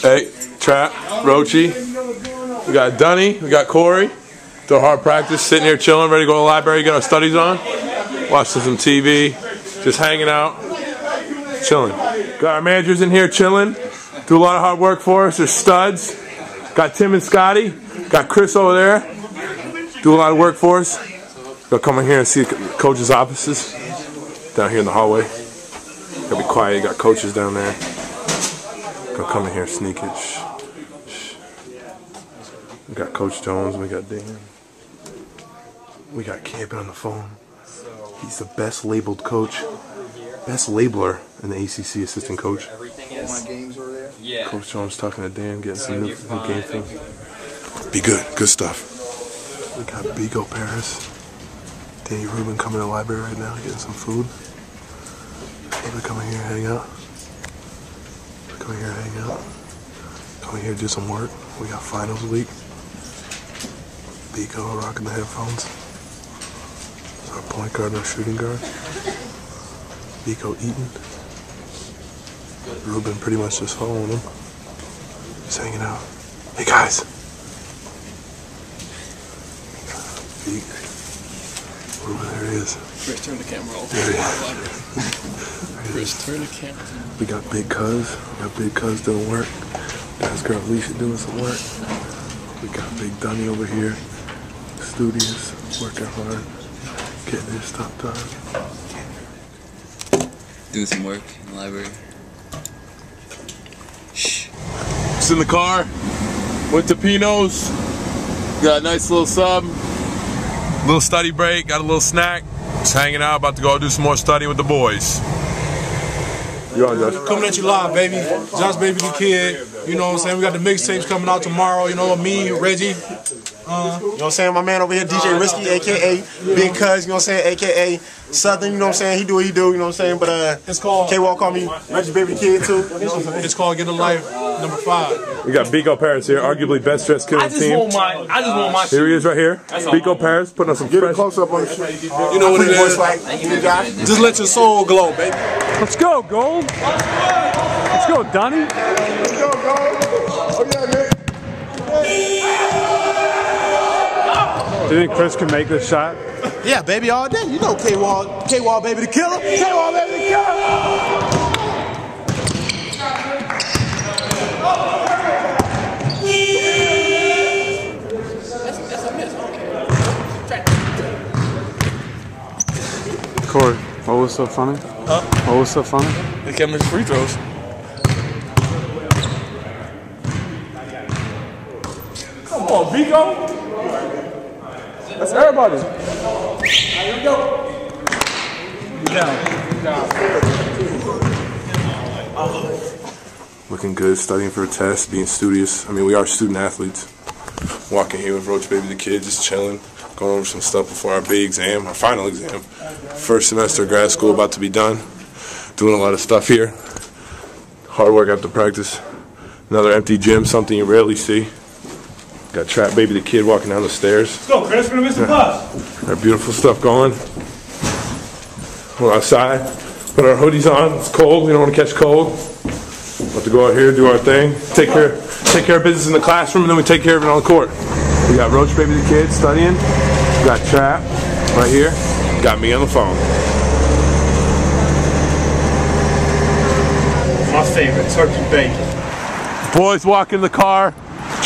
Hey, Trap, Rochi. We got Dunny. We got Corey. Do hard practice. Sitting here chilling, ready to go to the library, get our studies on. Watching some TV. Just hanging out. Chilling. Got our managers in here chilling. Do a lot of hard work for us. They're studs. Got Tim and Scotty. Got Chris over there. Do a lot of work for us. Go come in here and see coaches' offices down here in the hallway. Gotta be quiet. You got coaches down there. Go come in here, sneak it. Shh. Shh. We got Coach Jones. We got Dan. We got Campbell on the phone. He's the best labeled coach, best labeler in the ACC assistant coach. Coach Jones talking to Dan, getting some new, new game film. Be good, good stuff. We got Biko Paris. Danny Rubin coming to the library right now, getting some food. We're coming here, hang out. Come here, hang out. Come here, do some work. We got finals week. Biko rocking the headphones. Our point guard and our shooting guard. Biko eating. Rubin pretty much just following him. Just hanging out. Hey guys. Beak. Rubin, there he is. Chris, turn the camera off. There he. Chris, turn the camera. We got Big Cuz. We got Big Cuz doing work. That's girl Alicia doing some work. We got Big Dunny over here. Studious, working hard, getting his stuff done. Doing some work in the library. Shh. Just in the car. Went to Pino's. Got a nice little sub. Little study break. Got a little snack. Just hanging out. About to go do some more study with the boys. You on, Josh? Coming at you live, baby. Josh Baby the Kid. You know what I'm saying? We got the mixtapes coming out tomorrow. You know, me, Reggie. Uh, You know what I'm saying? My man over here, DJ Risky, aka Big Cuz, you know what I'm saying? AKA Southern, you know what I'm saying? He do what he do, you know what I'm saying? But uh, it's called K Wall call me Reggie Baby Kid too. You know what I'm saying? it's called Get a Life number five. We got Biko Paris here, arguably best dressed kid on I the just team. want my. I just want my. Here he is right here. Biko Paris putting on some Get a fresh. close up on the shit. You know what it Pretty boy is? swag. You Josh? Just let your soul glow, baby. Let's go, Gold. Let's go, Donnie. Do you think Chris can make this shot? Yeah, baby, all day. You know K Wall, K Wall, baby, the killer. K Wall, baby, the killer. Corey, what was so funny? Huh? What was so funny? They kept missing free throws. Come on, Biko. That's everybody. Here we go. Down. Looking good, studying for a test, being studious. I mean, we are student athletes. Walking here with Roach Baby the Kid, just chilling, going over some stuff before our big exam, our final exam. First semester of grad school about to be done. Doing a lot of stuff here. Hard work after practice. Another empty gym, something you rarely see. Got Trap Baby the Kid walking down the stairs. Let's go, Chris. We're gonna miss the bus. Our beautiful stuff going. We're outside. Put our hoodies on. It's cold. We don't want to catch cold. About to go out here, do our thing. Take care, take care of business in the classroom, and then we take care of it on the court. We got Roach Baby the kid studying. We got Trap right here. Got me on the phone. My favorite, turkey bacon. Boys walk in the car.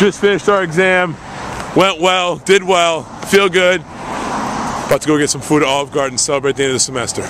Just finished our exam. Went well. Did well. Feel good. About to go get some food at Olive Garden. Celebrate the end of the semester.